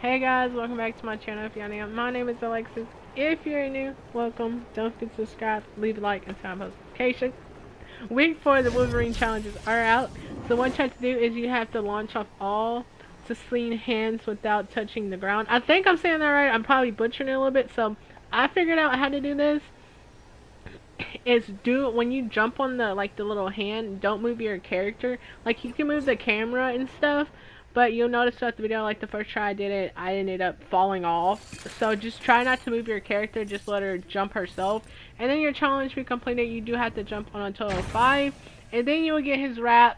Hey guys, welcome back to my channel if you're new. My name is Alexis. If you're new, welcome. Don't forget to subscribe, leave a like, and turn on post notifications. Week 4 the Wolverine challenges are out. So what you have to do is you have to launch off all Cicene hands without touching the ground. I think I'm saying that right. I'm probably butchering it a little bit. So I figured out how to do this. Is do when you jump on the like the little hand, don't move your character. Like you can move the camera and stuff, but you'll notice throughout the video, like the first try I did it, I ended up falling off. So just try not to move your character, just let her jump herself. And then your challenge be completed, you do have to jump on a total of 5. And then you will get his wrap.